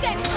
Stay.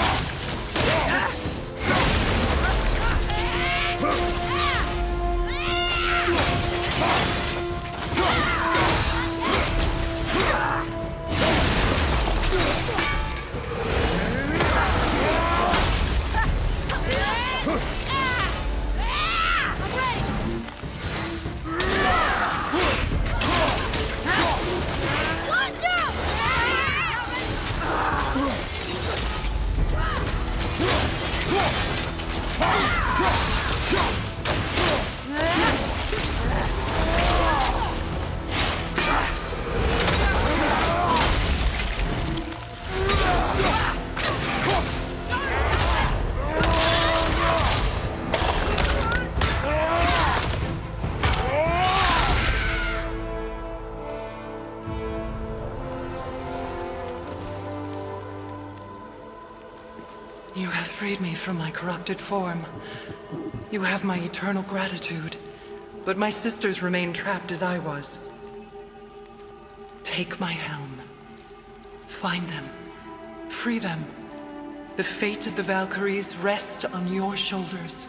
Ah! Freed me from my corrupted form. You have my eternal gratitude. But my sisters remain trapped as I was. Take my helm. Find them. Free them. The fate of the Valkyries rests on your shoulders.